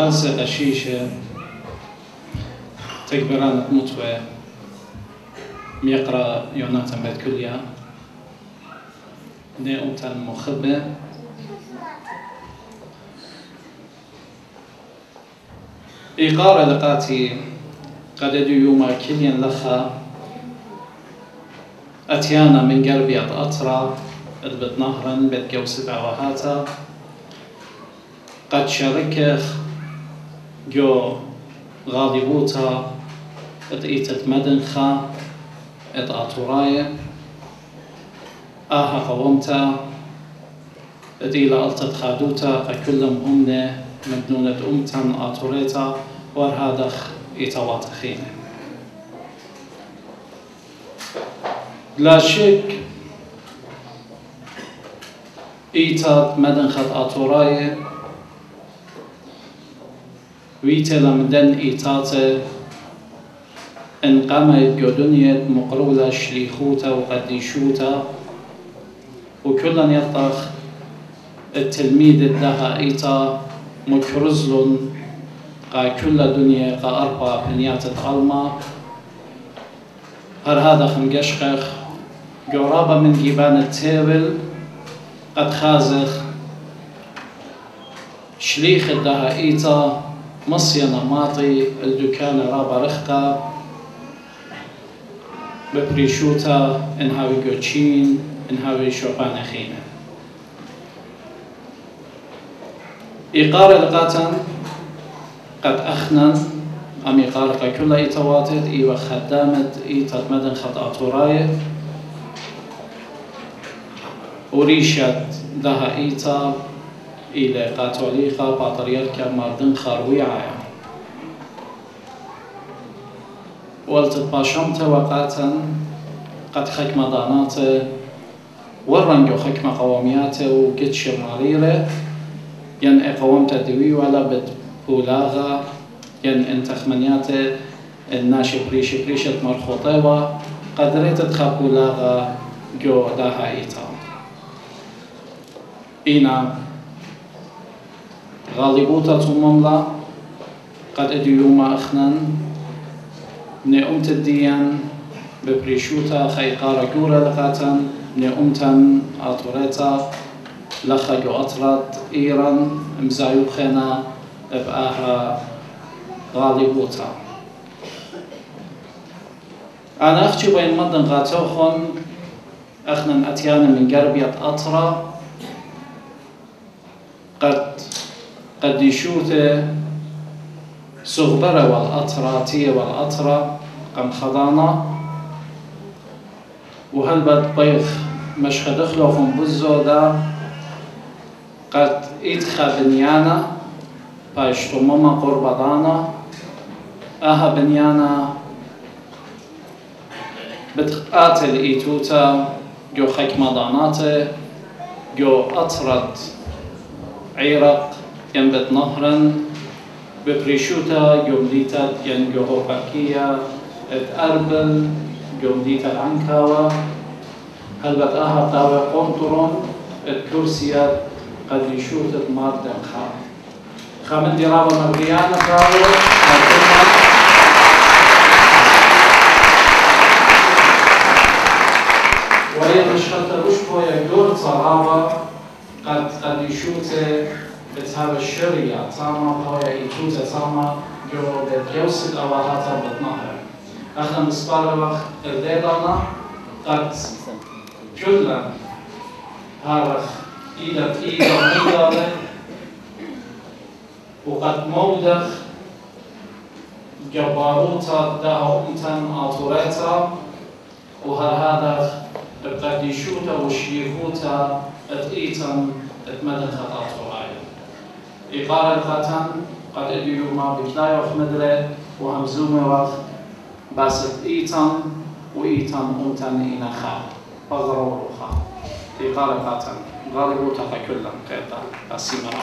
قاسة قشيشة تكبران مطوى ميقرا يوناتن بيت كليا ني أمتن مخبة إيقار لقاتي قد يوما كليا لخا أتيانا من قلبي أطرا أدبت نهرا بيت جو سبع وهاتا قد شاركخ جو غاضبوتا ات ايتت مدنخا ات اتورايا آها قومتا. إلى ألتت خادوتا. قكلم أمنة مدنونة أمتن آتوريتا. ورهادخ إيتوات خينة لا شك. إيتات مدنخت آتورايا ويتلا مدن إيتاتا إن قامت جدنية مقرولة شليخوتا وقديشوتا. وكلا يطخ التلميذ الدها إيتا مكرزلون. قا كل دنيا قا أربع بنيات علما هر هذا خمقشخخ قرابة من جيبان التيبل قد خازخ. شليخ الدها إيتا مصينا ماطي الدكان رابا رخقا. ببريشوتا انهاوي جوتشين انهاوي شوبان اخينا إيقار لقاتن قد أخنن. أم إيقار كل إيتواتت إيوة خدامت إيتات مدن خط أطوراية. وريشت دها إيتا إلى قاتوليقا باطريركا مردن خارويعا والتت باشمت وقاتا قد خكم ضانات ورنجو خكم قواميات وقد شماريرة. ين اقوامت دوي ولا بد بولاغا ين انتخمنيات الناشي بريشي بريشت مرخوطة قدرت تخبولاغا جو داها إيتا. إينا غالبوتا تمملا قد اديوما أخنن نئمت الديان ببريشوتا خيقارا جورا لقاتن نئمتن اطوريتا لخا جو أطرات إيران مزايو خينا بآها غالبوتا أنا أخشي بين مدن غاتوخن أخنن أتيانا من قربية أطرا. قد قد يشوت صغبرة والأطراتية والأطرة قم خضانا وهل بد بيخ مش خدخلوهم بزودا قد إدخى بنيانا ماما قربضانا. أها بنيانا بتقاتل إيتوتا جو خيك مضاناته جو أطرد عيرق ينبت نهرا ببريشوتا جمديتا ينجوهو باكيا اربل جمديتا العنكاوا هل بتاها تاوي قنطرون الكرسيات قد يشوت مادة خام خامن درابة مغريانا تاوي وهي مشكلة وشبه يقول صلابة قد قد يشوت بتهاب الشريعة. تاما بهاي إيتوتا تاما جو بيوسد أواهاتا بتنهر أخنا مسبار الوقت الديدانا قد كلا هارخ إيدا إيدا ميدا وقد مودخ جباروتا داها أمتن آتوريتا وهر هذا قد يشوتا وشيخوتا اتئيتن اتمدن خطاطو إقارة الخاتم قد أديو ما بكلاي وخ مدري وهمزومة وخ باسط إيتان وإيتان أمتان إنا خا بغرو روخا إقارة الخاتم غالبو تخا كلا قيتا بسيمرا